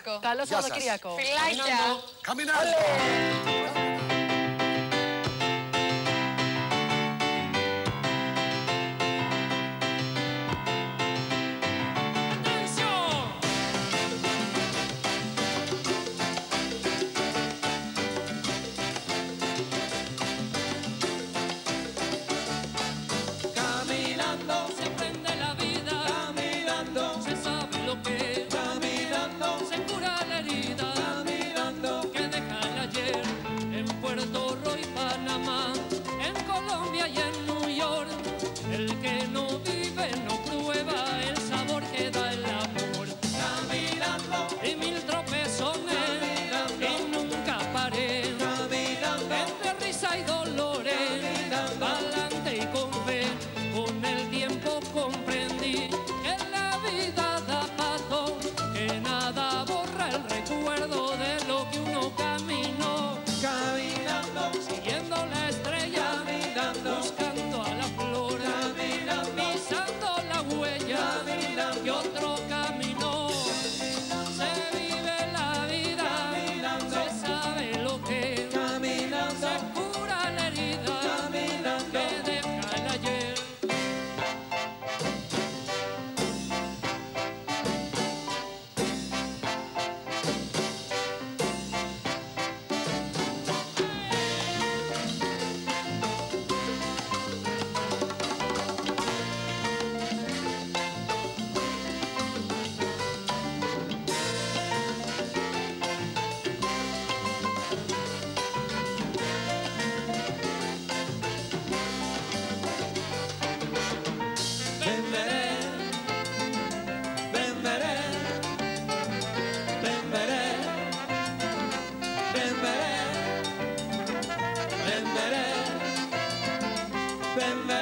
Σαββατοκύριακο. Καλό Σαββατοκύριακο. Φιλάκια. Καμινάδο. No vive no prueba el sabor que da el amor. Caminando y mil tropezones y nunca paré. Caminando entre risa y dolores, pa'lante y con fe. Con el tiempo comprendí spend that